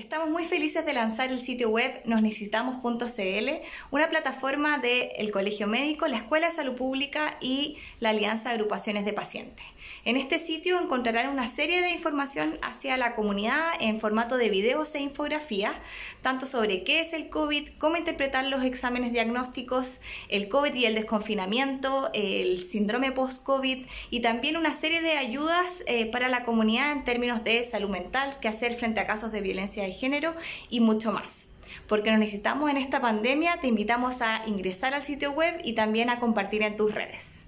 Estamos muy felices de lanzar el sitio web nosnecesitamos.cl, una plataforma del Colegio Médico, la Escuela de Salud Pública y la Alianza de Agrupaciones de Pacientes. En este sitio encontrarán una serie de información hacia la comunidad en formato de videos e infografías, tanto sobre qué es el COVID, cómo interpretar los exámenes diagnósticos, el COVID y el desconfinamiento, el síndrome post-COVID y también una serie de ayudas eh, para la comunidad en términos de salud mental, qué hacer frente a casos de violencia de género y mucho más. Porque nos necesitamos en esta pandemia, te invitamos a ingresar al sitio web y también a compartir en tus redes.